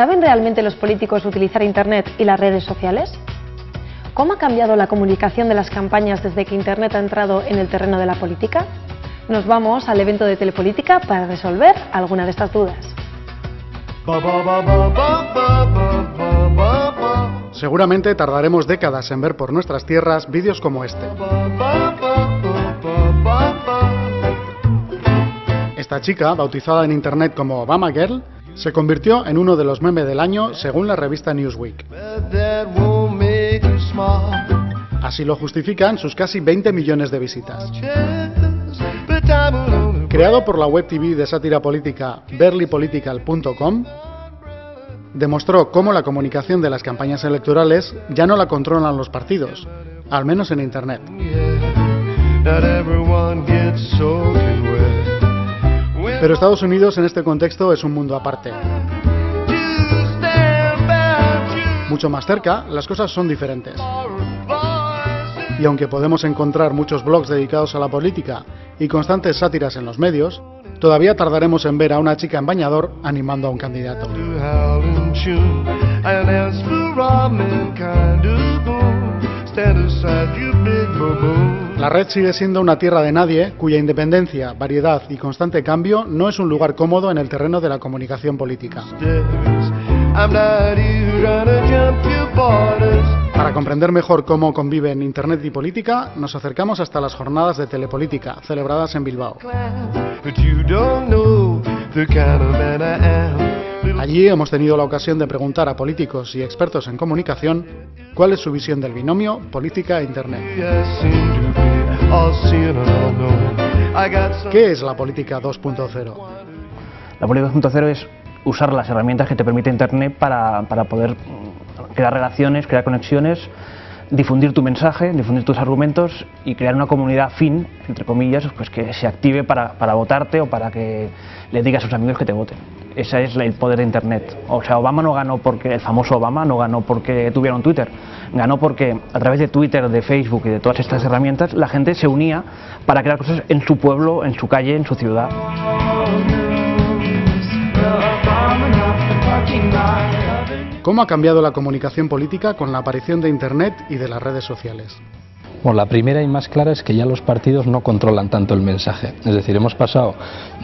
¿Saben realmente los políticos utilizar Internet y las redes sociales? ¿Cómo ha cambiado la comunicación de las campañas desde que Internet ha entrado en el terreno de la política? Nos vamos al evento de Telepolítica para resolver alguna de estas dudas. Seguramente tardaremos décadas en ver por nuestras tierras vídeos como este. Esta chica, bautizada en internet como Obama Girl, se convirtió en uno de los memes del año según la revista Newsweek. Así lo justifican sus casi 20 millones de visitas. Creado por la web TV de sátira política berlypolitical.com, demostró cómo la comunicación de las campañas electorales ya no la controlan los partidos, al menos en Internet. Pero Estados Unidos en este contexto es un mundo aparte. Mucho más cerca, las cosas son diferentes. Y aunque podemos encontrar muchos blogs dedicados a la política y constantes sátiras en los medios, todavía tardaremos en ver a una chica en bañador animando a un candidato. La red sigue siendo una tierra de nadie cuya independencia, variedad y constante cambio no es un lugar cómodo en el terreno de la comunicación política. Para comprender mejor cómo conviven Internet y política, nos acercamos hasta las jornadas de telepolítica celebradas en Bilbao. Allí hemos tenido la ocasión de preguntar a políticos y expertos en comunicación cuál es su visión del binomio política e Internet. ¿Qué es la política 2.0? La política 2.0 es usar las herramientas que te permite Internet para, para poder crear relaciones, crear conexiones, difundir tu mensaje, difundir tus argumentos y crear una comunidad fin, entre comillas, pues que se active para, para votarte o para que le diga a sus amigos que te voten. Ese es el poder de Internet. O sea, Obama no ganó porque, el famoso Obama no ganó porque tuvieron Twitter, ganó porque a través de Twitter, de Facebook y de todas estas herramientas la gente se unía para crear cosas en su pueblo, en su calle, en su ciudad. ¿Cómo ha cambiado la comunicación política con la aparición de Internet y de las redes sociales? Bueno, la primera y más clara es que ya los partidos no controlan tanto el mensaje. Es decir, hemos pasado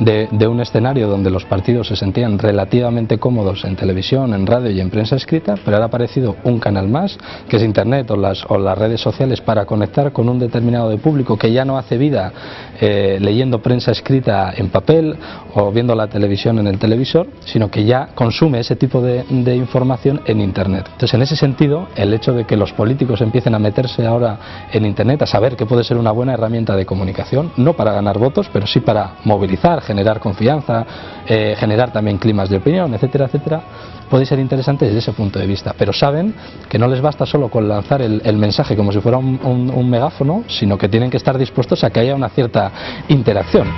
de, un escenario donde los partidos se sentían relativamente cómodos en televisión, en radio y en prensa escrita, pero ahora ha aparecido un canal más, que es Internet o las, o las redes sociales, para conectar con un determinado de público que ya no hace vida eh, leyendo prensa escrita en papel o viendo la televisión en el televisor, sino que ya consume ese tipo de, de información en Internet. Entonces, en ese sentido, el hecho de que los políticos empiecen a meterse ahora en Internet, a saber que puede ser una buena herramienta de comunicación, no para ganar votos, pero sí para movilizar, generar confianza, eh, generar también climas de opinión, etcétera, etcétera, puede ser interesante desde ese punto de vista. Pero saben que no les basta solo con lanzar el, mensaje como si fuera un, megáfono, sino que tienen que estar dispuestos a que haya una cierta interacción.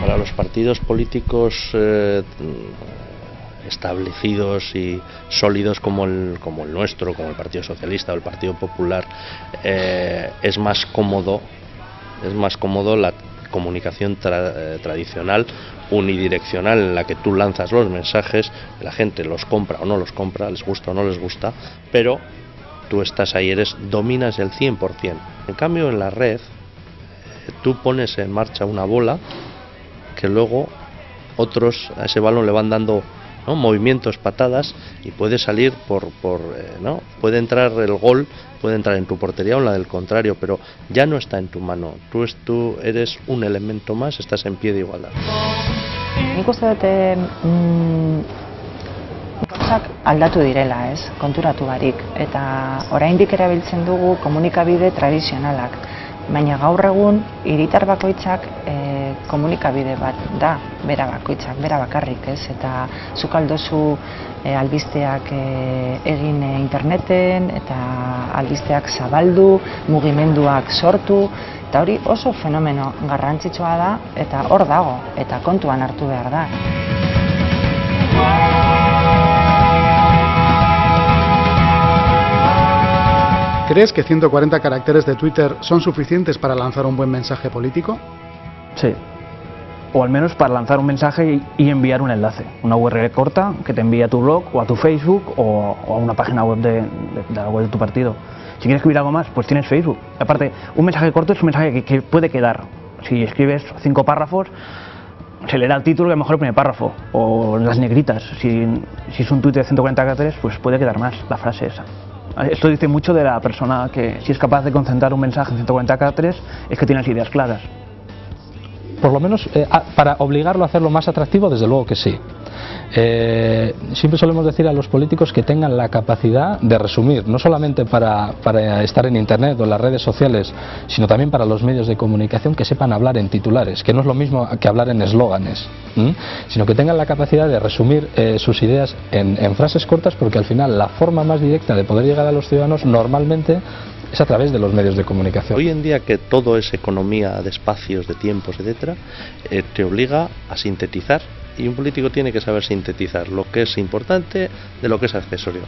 Para los partidos políticos eh, establecidos y sólidos como el, como el nuestro, como el Partido Socialista o el Partido Popular, eh, es más cómodo, es más cómodo la comunicación eh, tradicional unidireccional en la que tú lanzas los mensajes, la gente los compra o no los compra, les gusta o no les gusta, pero tú estás ahí, eres dominas el 100%. En cambio en la red eh, tú pones en marcha una bola que luego otros a ese balón le van dando movimientos, patadas y puede salir por, por eh, ¿no? puede entrar el gol, puede entrar en tu portería o en la del contrario, pero ya no está en tu mano. Tú, es, tú eres un elemento más, estás en pie de igualdad. Mm, gauzak aldatu direla, ez, konturatu barik. Eta oraindik erabiltzen dugu komunikabide tradizionalak. Baina gaur egun hiritar bakoitzak e, komunikabide bat da, bera bakoitzak, bera bakarrik, ez? Eta zuk aldozu e, albisteak e, egin e, interneten eta albisteak zabaldu, mugimenduak sortu, eta hori oso fenomeno garrantzitsua da eta hor dago eta kontuan hartu behar da. ¿Crees que 140 caracteres de Twitter son suficientes para lanzar un buen mensaje político? Sí, o al menos para lanzar un mensaje y enviar un enlace, una URL corta que te envía a tu blog o a tu Facebook o, a una página web de, la web de tu partido. Si quieres escribir algo más, pues tienes Facebook. Aparte, un mensaje corto es un mensaje que, puede quedar. Si escribes cinco párrafos, se leerá el título y a lo mejor el primer párrafo, o las negritas. Si, si es un tuit de 140 caracteres, pues puede quedar más la frase esa. Esto dice mucho de la persona que si es capaz de concentrar un mensaje en 140 caracteres, es que tiene las ideas claras por lo menos eh, para obligarlo a hacerlo más atractivo, desde luego que sí. Eh, siempre solemos decir a los políticos que tengan la capacidad de resumir, no solamente para, estar en Internet o en las redes sociales, sino también para los medios de comunicación que sepan hablar en titulares, que no es lo mismo que hablar en eslóganes, sino que tengan la capacidad de resumir eh, sus ideas en frases cortas, porque al final la forma más directa de poder llegar a los ciudadanos normalmente es a través de los medios de comunicación. Hoy en día que todo es economía de espacios, de tiempos, etcétera, eh, te obliga a sintetizar y un político tiene que saber sintetizar lo que es importante de lo que es accesorio.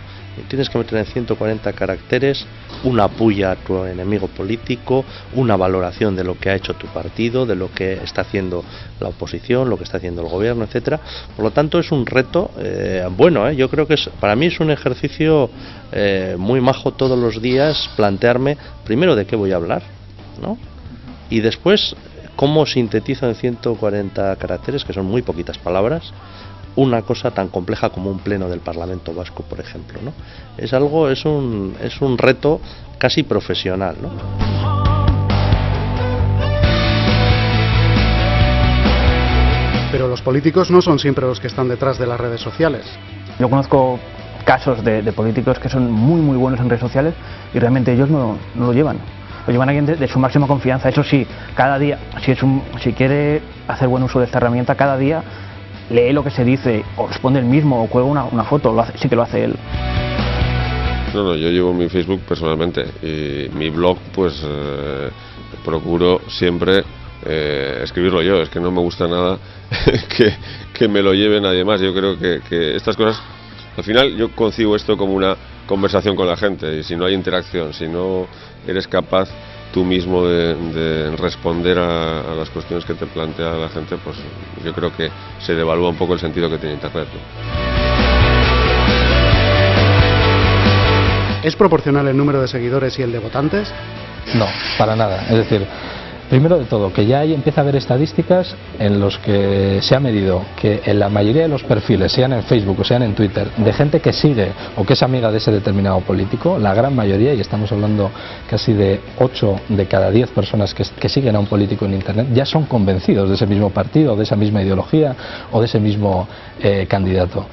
tienes que meter en 140 caracteres una puya a tu enemigo político, una valoración de lo que ha hecho tu partido, de lo que está haciendo la oposición, lo que está haciendo el gobierno, etcétera. Por lo tanto, es un reto eh, bueno. ¿eh? Yo creo que es, para mí es un ejercicio eh, muy majo todos los días plantearme primero de qué voy a hablar, ¿no? Y después ¿Cómo sintetizo en 140 caracteres, que son muy poquitas palabras, una cosa tan compleja como un pleno del Parlamento Vasco, por ejemplo? ¿no? Es algo, es un, es un reto casi profesional. ¿no? Pero los políticos no son siempre los que están detrás de las redes sociales. Yo conozco casos de, políticos que son muy muy buenos en redes sociales y realmente ellos no, no lo llevan lo llevan a alguien de, su máxima confianza. Eso sí, cada día, si, es un, si quiere hacer buen uso de esta herramienta, cada día lee lo que se dice, o responde el mismo, o cuelga una, una foto, lo hace, sí que lo hace él. No, no, yo llevo mi Facebook personalmente y mi blog pues eh, procuro siempre eh, escribirlo yo, es que no me gusta nada que, que, me lo lleve nadie más. Yo creo que, que estas cosas, al final yo concibo esto como una conversación con la gente y si no hay interacción, si no eres capaz tú mismo de, responder a, las cuestiones que te plantea la gente, pues yo creo que se devalúa un poco el sentido que tiene Internet. ¿Es proporcional el número de seguidores y el de votantes? No, para nada. Es decir, Primero de todo, que ya ahí empieza a haber estadísticas en los que se ha medido que en la mayoría de los perfiles, sean en Facebook o sean en Twitter, de gente que sigue o que es amiga de ese determinado político, la gran mayoría, y estamos hablando casi de 8 de cada 10 personas que, siguen a un político en Internet, ya son convencidos de ese mismo partido, de esa misma ideología o de ese mismo eh, candidato.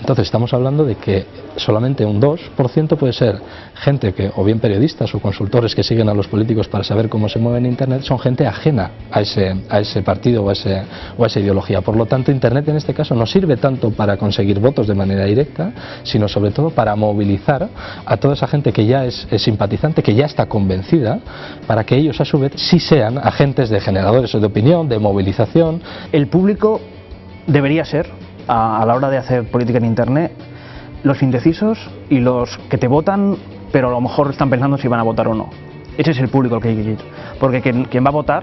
Entonces estamos hablando de que solamente un 2% puede ser gente que, o bien periodistas o consultores que siguen a los políticos para saber cómo se mueve en Internet, son gente ajena a ese, a ese partido o a, ese, o a esa ideología. Por lo tanto, Internet en este caso no sirve tanto para conseguir votos de manera directa, sino sobre todo para movilizar a toda esa gente que ya es, simpatizante, que ya está convencida, para que ellos a su vez sí sean agentes de generadores de opinión, de movilización. El público debería ser a, la hora de hacer política en Internet los indecisos y los que te votan, pero a lo mejor están pensando si van a votar o no. Ese es el público al que hay que ir. Porque quien, va a votar,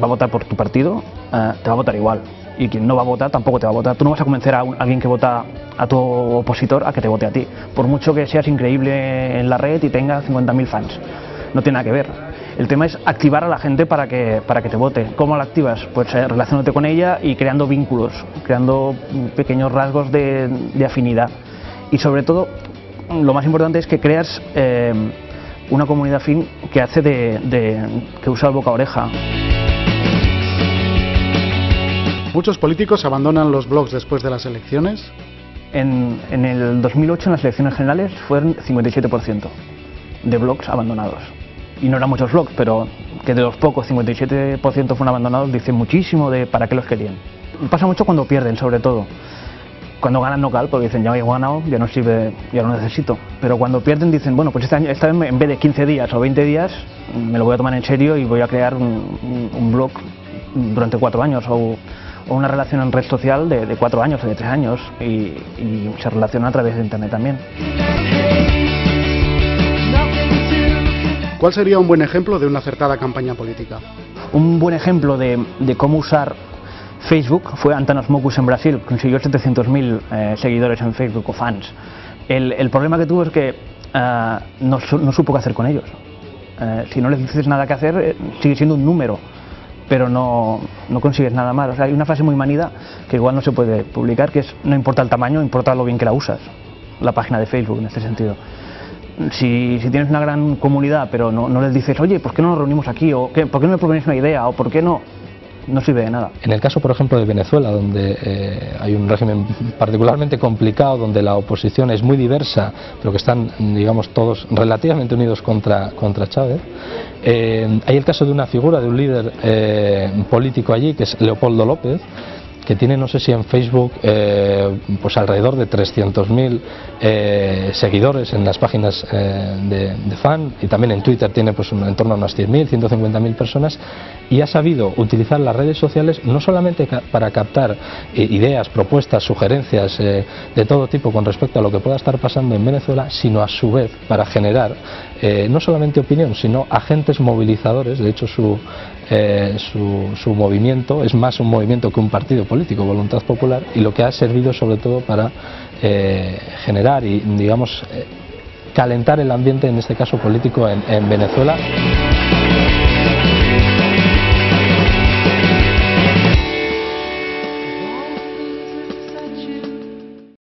va a votar por tu partido, eh, te va a votar igual. Y quien no va a votar tampoco te va a votar. Tú no vas a convencer a, alguien que vota a tu opositor a que te vote a ti. Por mucho que seas increíble en la red y tengas 50.000 fans. No tiene nada que ver. El tema es activar a la gente para que, para que te vote. ¿Cómo la activas? Pues eh, relacionándote con ella y creando vínculos, creando pequeños rasgos de, afinidad. Y sobre todo, lo más importante es que creas eh, una comunidad fin que hace de, que usa el boca oreja. ¿Muchos políticos abandonan los blogs después de las elecciones? En, en el 2008, en las elecciones generales, fueron 57% de blogs abandonados y no eran muchos blogs, pero que de los pocos, 57% fueron abandonados, dice muchísimo de para qué los querían. Pasa mucho cuando pierden, sobre todo. Cuando ganan no cal, porque dicen, ya he ganado, ya no sirve, ya lo necesito. Pero cuando pierden dicen, bueno, pues este esta vez en vez de 15 días o 20 días, me lo voy a tomar en serio y voy a crear un, blog durante cuatro años o, una relación en red social de, cuatro años o de tres años y, y se relaciona a través de Internet también. ¿Cuál sería un buen ejemplo de una acertada campaña política? Un buen ejemplo de, cómo usar Facebook fue Antanos Mocus en Brasil, consiguió 700.000 eh, seguidores en Facebook o fans. El, el, problema que tuvo es que uh, no, no, supo qué hacer con ellos. Uh, si no les dices nada que hacer, sigue siendo un número, pero no, no consigues nada más. O sea, hay una frase muy manida que igual no se puede publicar, que es no importa el tamaño, importa lo bien que la usas, la página de Facebook en este sentido. Si, si, tienes una gran comunidad, pero no, no, les dices, oye, ¿por qué no nos reunimos aquí? ¿O qué, por qué no me proponéis una idea? ¿O por qué no? No sirve de nada. En el caso, por ejemplo, de Venezuela, donde eh, hay un régimen particularmente complicado, donde la oposición es muy diversa, pero que están, digamos, todos relativamente unidos contra, contra Chávez, eh, hay el caso de una figura, de un líder eh, político allí, que es Leopoldo López, que tiene, no sé si en Facebook, eh, pues alrededor de 300.000 eh, seguidores en las páginas eh, de, fan y también en Twitter tiene pues un, en torno a unas 100.000, 150.000 personas y ha sabido utilizar las redes sociales no solamente para captar ideas, propuestas, sugerencias de todo tipo con respecto a lo que pueda estar pasando en Venezuela, sino a su vez para generar no solamente opinión, sino agentes movilizadores, de hecho su, su, su movimiento es más un movimiento que un partido político, Voluntad Popular, y lo que ha servido sobre todo para eh, generar y, digamos, eh, calentar el ambiente, en este caso político, en Venezuela.